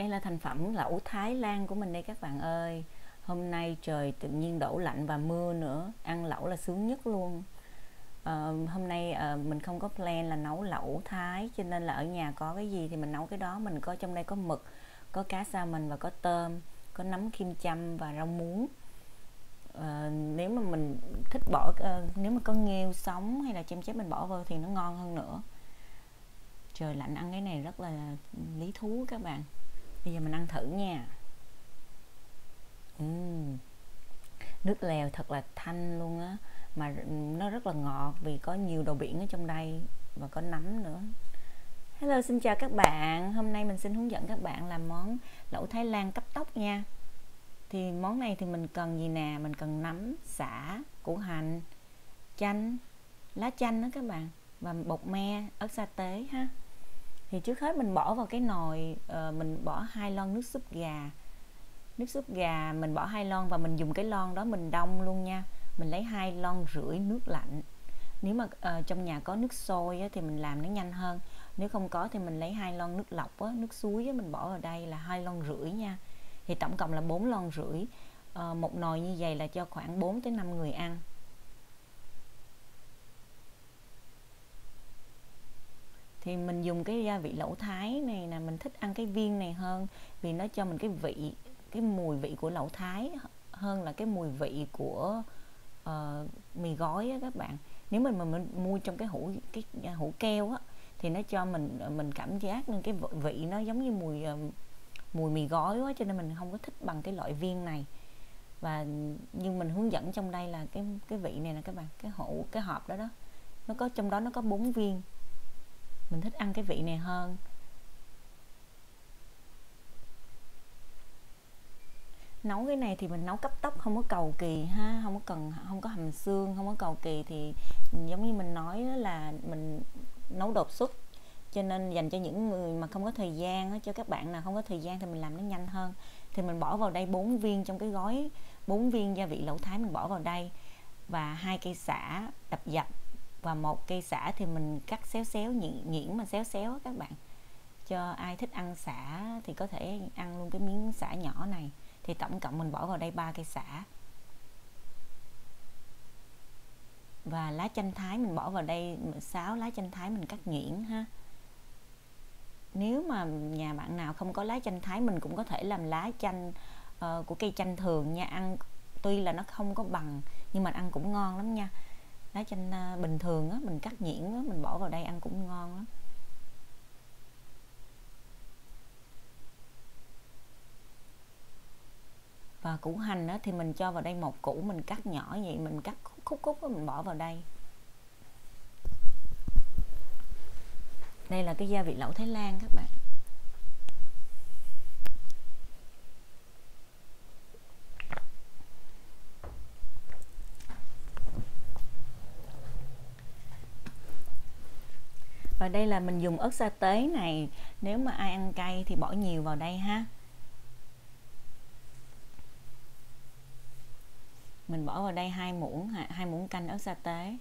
Đây là thành phẩm lẩu Thái Lan của mình đây các bạn ơi. Hôm nay trời tự nhiên đổ lạnh và mưa nữa. Ăn lẩu là sướng nhất luôn. À, Hôm nay à, mình không có plan là nấu lẩu Thái Cho nên là ở nhà có cái gì thì mình nấu cái đó. Mình có trong đây có mực, có cá sa mình và có tôm Có nấm kim châm và rau muống. À, Nếu mà mình thích bỏ, à, nếu mà có nghêu sống hay là chim chép mình bỏ vào thì nó ngon hơn nữa. Trời lạnh ăn cái này rất là ừ, lý thú các bạn bây giờ mình ăn thử nha. Uhm. nước lèo thật là thanh luôn á. Mà nó rất là ngọt vì có nhiều đồ biển ở trong đây và có nấm nữa. Hello, xin chào các bạn. Hôm nay mình xin hướng dẫn các bạn làm món lẩu Thái Lan cấp tốc nha. Thì món này thì mình cần gì nè? Mình cần nấm xả củ hành, chanh, lá chanh đó các bạn. Và bột me, ớt sa tế ha thì trước hết mình bỏ vào cái nồi uh, mình bỏ hai lon nước súp gà. Nước súp gà mình bỏ hai lon và mình dùng cái lon đó mình đông luôn nha. Mình lấy hai lon rưỡi nước lạnh. Nếu mà uh, trong nhà có nước sôi á, thì mình làm nó nhanh hơn. Nếu không có thì mình lấy hai lon nước lọc á, nước suối á, mình bỏ vào đây là hai lon rưỡi nha. Thì tổng cộng là bốn lon rưỡi. Uh, một nồi như vậy là cho khoảng 4 tới 5 người ăn. Thì mình dùng cái gia vị lẩu thái này là mình thích ăn cái viên này hơn vì nó cho mình cái vị cái mùi vị của lẩu thái hơn là cái mùi vị của uh, mì gói á các bạn. Nếu mình mà mình mua trong cái hũ cái à, hũ keo á thì nó cho mình ờ, mình cảm giác nên cái vị nó giống như mùi ờ, mùi mì gói quá cho nên mình không có thích bằng cái loại viên này. Và nhưng mình hướng dẫn trong đây là cái cái vị này nè các bạn cái hũ cái hộp đó đó nó có trong đó nó có bốn viên mình thích ăn cái vị này hơn. Nấu cái này thì mình nấu cấp tốc, không có cầu kỳ ha, không có cần, không có hầm xương, không có cầu kỳ thì giống như mình nói là mình nấu đột xuất. Cho nên dành cho những người mà không có thời gian cho các bạn nào không có thời gian thì mình làm nó nhanh hơn. Thì mình bỏ vào đây bốn viên trong cái gói, bốn viên gia vị lẩu thái mình bỏ vào đây. Và hai cây xả đập dập và một cây xả thì mình cắt xéo xéo nhuyễn, nhuyễn mà xéo xéo các bạn. Cho ai thích ăn xả thì có thể ăn luôn cái miếng xả nhỏ này. Thì tổng cộng mình bỏ vào đây ba cây xả. Và lá chanh thái mình bỏ vào đây 6 lá chanh thái mình cắt nhuyễn ha. Nếu mà nhà bạn nào không có lá chanh thái mình cũng có thể làm lá chanh uh, của cây chanh thường nha. Ăn tuy là nó không có bằng nhưng mà ăn cũng ngon lắm nha lá chanh à, bình thường á mình cắt nhuyễn á mình bỏ vào đây ăn cũng ngon lắm. Và củ hành á, thì mình cho vào đây một củ mình cắt nhỏ vậy mình cắt khúc khúc khúc mình bỏ vào đây. Đây là cái gia vị lẩu Thái Lan các bạn. Đây là mình dùng ớt sa tế này. Nếu mà ai ăn cay thì bỏ nhiều vào đây ha. Mình bỏ vào đây hai muỗng hai muỗng canh ớt sa tế.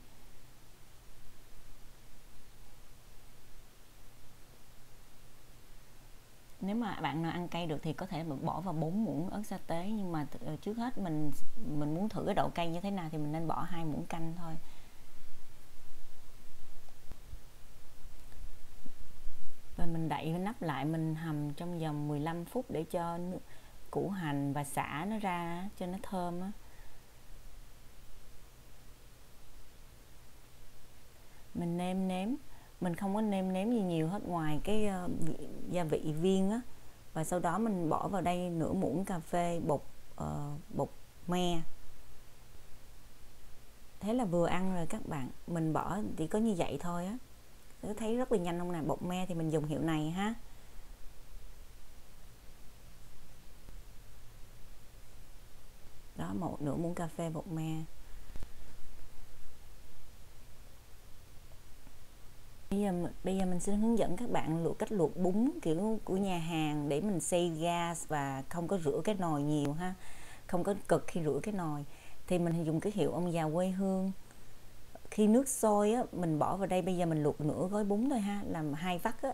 Nếu mà bạn nào ăn cay được thì có thể bỏ vào 4 muỗng ớt sa tế, nhưng mà trước hết mình mình muốn thử cái độ cay như thế nào thì mình nên bỏ hai muỗng canh thôi. Và mình đậy nắp lại mình hầm trong vòng 15 phút để cho củ hành và xả nó ra cho nó thơm á. Mình nêm nếm mình không có nêm nếm gì nhiều hết ngoài cái uh, gia vị viên á. Và sau đó mình bỏ vào đây nửa muỗng cà phê bột uh, bột me. Thế là vừa ăn rồi các bạn. Mình bỏ chỉ có như vậy thôi á sẽ thấy rất là nhanh không nè, bột me thì mình dùng hiệu này ha. Đó, một nửa muỗng cà phê bột me. Bây giờ bây giờ mình sẽ hướng dẫn các bạn luộc cách luộc bún, kiểu, của nhà hàng để mình xay gas và không có rửa cái nồi nhiều ha. Không có cực khi rửa cái nồi. Thì mình dùng cái hiệu ông già quê hương khi nước sôi á, mình bỏ vào đây, bây giờ mình luộc nửa gói bún thôi ha, làm hai vắt á.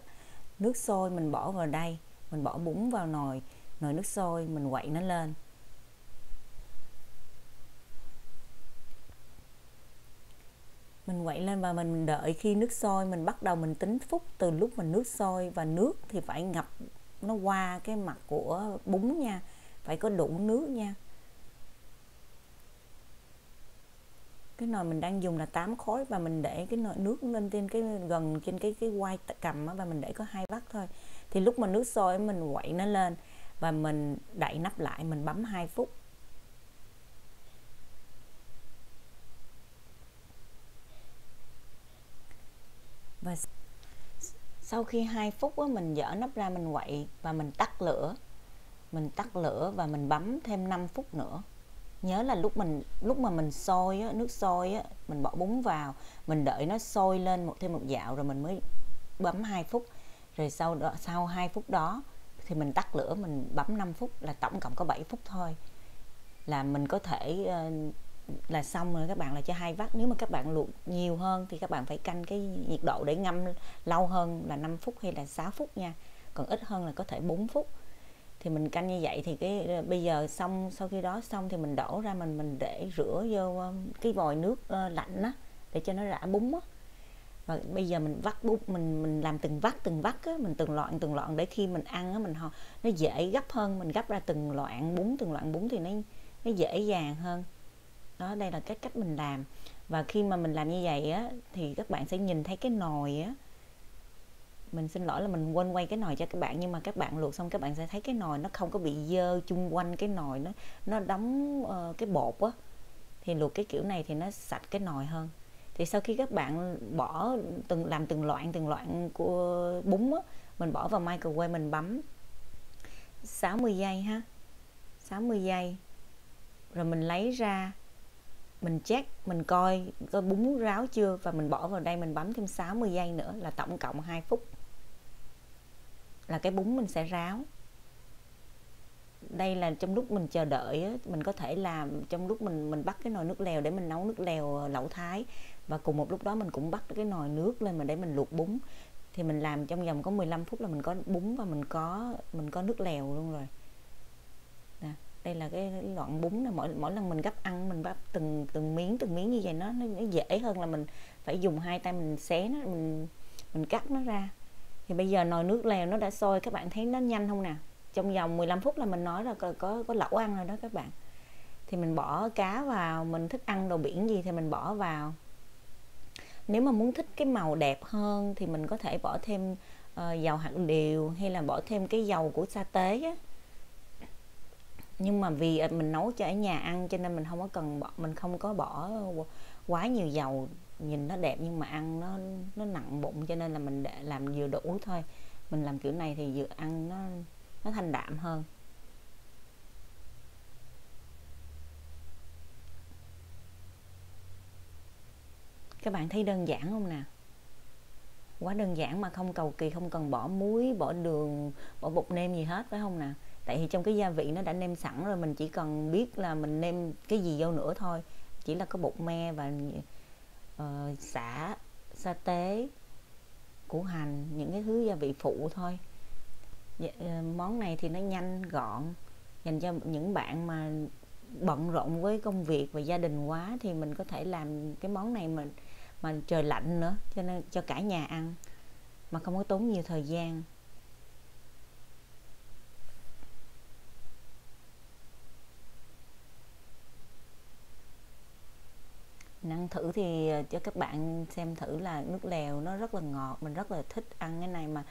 Nước sôi mình bỏ vào đây, mình bỏ bún vào nồi nồi nước sôi mình quậy nó lên. Mình quậy lên và mình đợi khi nước sôi, mình bắt đầu mình tính phút từ lúc mình nước sôi và nước thì phải ngập nó qua cái mặt của bún nha, phải có đủ nước nha. Cái nồi mình đang dùng là 8 khối và mình để cái nồi nước lên trên cái gần trên cái cái quai cầm và mình để có hai vắt thôi. Thì lúc mà nước sôi mình quậy nó lên và mình đậy nắp lại mình bấm 2 phút. Và sau khi 2 phút á, mình dỡ nắp ra mình quậy và mình tắt lửa mình tắt lửa và mình bấm thêm 5 phút nữa nhớ là lúc mình lúc mà mình sôi á, nước sôi á, mình bỏ bún vào mình đợi nó sôi lên một thêm một dạo rồi mình mới bấm 2 phút. Rồi sau đó sau 2 phút đó thì mình tắt lửa mình bấm 5 phút là tổng cộng có 7 phút thôi. Là mình có thể ờ, là xong rồi các bạn là cho hai vắt. Nếu mà các bạn luộc nhiều hơn thì các bạn phải canh cái nhiệt độ để ngâm lâu hơn là 5 phút hay là 6 phút nha. Còn ít hơn là có thể 4 phút thì mình canh như vậy thì cái ờ, bây giờ xong, sau khi đó xong thì mình đổ ra mình mình để rửa vô ờ, cái vòi nước ờ, lạnh á, để cho nó rã bún á. Và bây giờ mình vắt bún mình mình làm từng vắt từng vắt á, mình từng loạn từng loạn để khi mình ăn á, mình nó dễ gấp hơn, mình gấp ra từng loạn bún từng loạn bún thì nó nó dễ dàng hơn. Đó, đây là cái cách mình làm. Và khi mà mình làm như vậy á, thì các bạn sẽ nhìn thấy cái nồi á mình xin lỗi là mình quên quay cái nồi cho các bạn nhưng mà các bạn luộc xong các bạn sẽ thấy cái nồi nó không có bị dơ chung quanh cái nồi nó nó đóng uh, cái bột á. Thì luộc cái kiểu này thì nó sạch cái nồi hơn. Thì sau khi các bạn bỏ từng làm từng loạn từng loạn của bún á mình bỏ vào microwave mình bấm 60 giây ha. 60 giây. Rồi mình lấy ra mình check mình coi coi bún ráo chưa và mình bỏ vào đây mình bấm thêm 60 giây nữa là tổng cộng 2 phút là cái bún mình sẽ ráo. Đây là trong lúc mình chờ đợi á, mình có thể làm trong lúc mình mình bắt cái nồi nước lèo để mình nấu nước lèo ờ, lẩu thái. Và cùng một lúc đó mình cũng bắt cái nồi nước lên mà để mình luộc bún. Thì mình làm trong vòng có 15 phút là mình có bún và mình có mình có nước lèo luôn rồi. Nè đây là cái loạn bún này mỗi mỗi lần mình gấp ăn mình bắt từng từng miếng từng miếng như vậy nó nó, nó dễ hơn là mình phải dùng hai tay mình xé nó mình mình cắt nó ra thì bây giờ nồi nước lèo nó đã sôi các bạn thấy nó nhanh không nè? Trong vòng 15 phút là mình nói là có có, có lẩu ăn rồi đó các bạn. Thì mình bỏ cá vào mình thích ăn đồ biển gì thì mình bỏ vào. Nếu mà muốn thích cái màu đẹp hơn thì mình có thể bỏ thêm uh, dầu hạt điều hay là bỏ thêm cái dầu của sa tế á. Nhưng mà vì ờ, mình nấu cho ở nhà ăn cho nên mình không có cần bỏ mình không có bỏ quá nhiều dầu nhìn nó đẹp nhưng mà ăn nó nó nặng bụng cho nên là mình để làm vừa đủ thôi. Mình làm kiểu này thì vừa ăn nó nó thanh đạm hơn. Các bạn thấy đơn giản không nè? Quá đơn giản mà không cầu kỳ, không cần bỏ muối, bỏ đường, bỏ bột nêm gì hết, phải không nè? Tại vì trong cái gia vị nó đã nêm sẵn rồi, mình chỉ cần biết là mình nêm cái gì vô nữa thôi. Chỉ là có bột me và uh, xả sa tế củ hành những cái thứ gia vị phụ thôi. Dạ, ờ, món này thì nó nhanh gọn dành cho những bạn mà bận rộn với công việc và gia đình quá thì mình có thể làm cái món này mà mà trời lạnh nữa cho nên cho cả nhà ăn mà không có tốn nhiều thời gian. Ăn thử thì ờ, cho các bạn xem thử là nước lèo nó rất là ngọt mình rất là thích ăn cái này mà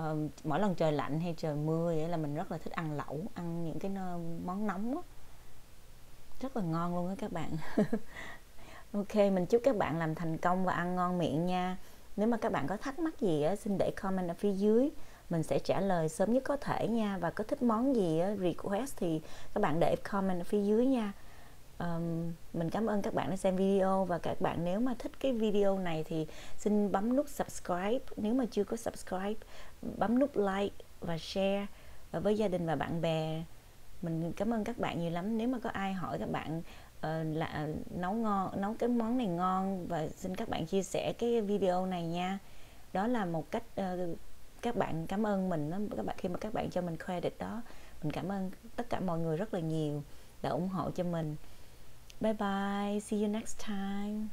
uh, mỗi lần trời lạnh hay trời mưa vậy là mình rất là thích ăn lẩu ăn những cái món nóng đó. rất là ngon luôn á các bạn. Ok mình chúc các bạn làm thành công và ăn ngon miệng nha. Nếu mà các bạn có thắc mắc gì á xin để comment ở phía dưới. Mình sẽ trả lời sớm nhất có thể nha. Và có thích món gì á, request thì các bạn để comment ở phía dưới nha um, mình cảm ơn các bạn đã xem video và các bạn nếu mà thích cái video này thì xin bấm nút subscribe. Nếu mà chưa có subscribe bấm nút like và share. Với gia đình và bạn bè mình cảm ơn các bạn nhiều lắm. Nếu mà có ai hỏi các bạn uh, là ờ, nấu ngon nấu cái món này ngon và xin các bạn chia sẻ cái video này nha. Đó là một cách uh, các bạn cảm ơn mình đó, các bạn khi mà các bạn cho mình credit đó mình cảm ơn tất cả mọi người rất là nhiều đã ủng hộ cho mình. Bye bye. See you next time